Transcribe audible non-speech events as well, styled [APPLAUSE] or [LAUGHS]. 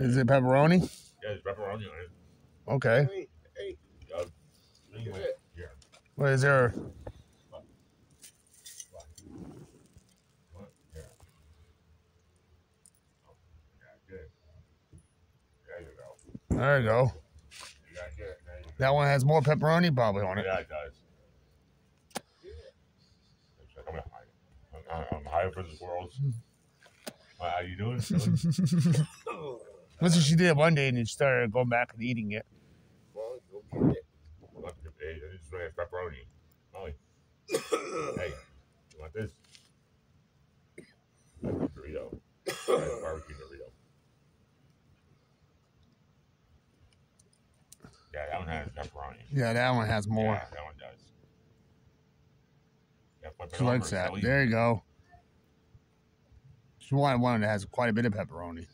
Is it pepperoni? Yeah, it's pepperoni on it. Okay. Hey, hey, Uh, anyway, here. What is there? What? Here. Oh, yeah. There you go. There you go. You got it. There you go. That one has more pepperoni probably on it. Yeah, it does. Like I'm high. I'm, I'm high for this world. [LAUGHS] Well, how you doing? [LAUGHS] [LAUGHS] That's what she did one day and then she started going back and eating it. well, go get it. Look, hey, this pepperoni. Molly, [COUGHS] hey, you want this? That's a burrito. That's a barbecue burrito. Yeah, that one has pepperoni. Yeah, that one has more. Yeah, that one does. Yeah, She likes that. There you go. She wanted one that has quite a bit of pepperoni.